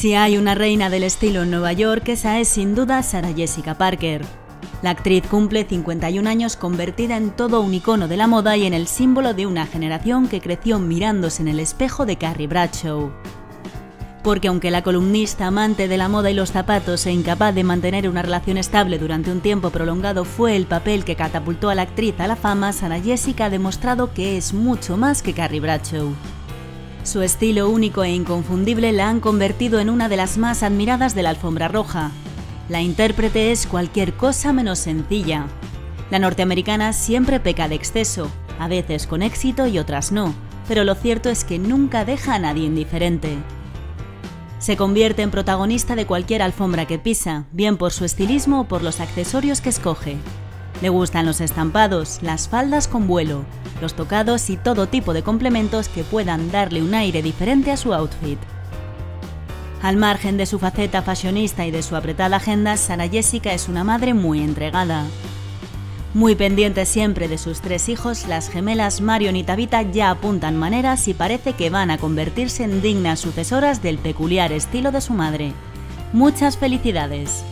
Si hay una reina del estilo en Nueva York, esa es sin duda Sarah Jessica Parker. La actriz cumple 51 años convertida en todo un icono de la moda y en el símbolo de una generación que creció mirándose en el espejo de Carrie Bradshaw. Porque aunque la columnista amante de la moda y los zapatos e incapaz de mantener una relación estable durante un tiempo prolongado fue el papel que catapultó a la actriz a la fama, Sarah Jessica ha demostrado que es mucho más que Carrie Bradshaw. Su estilo único e inconfundible la han convertido en una de las más admiradas de la alfombra roja. La intérprete es cualquier cosa menos sencilla. La norteamericana siempre peca de exceso, a veces con éxito y otras no, pero lo cierto es que nunca deja a nadie indiferente. Se convierte en protagonista de cualquier alfombra que pisa, bien por su estilismo o por los accesorios que escoge. Le gustan los estampados, las faldas con vuelo, los tocados y todo tipo de complementos que puedan darle un aire diferente a su outfit. Al margen de su faceta fashionista y de su apretada agenda, Sara Jessica es una madre muy entregada. Muy pendiente siempre de sus tres hijos, las gemelas Marion y Tabitha ya apuntan maneras y parece que van a convertirse en dignas sucesoras del peculiar estilo de su madre. Muchas felicidades.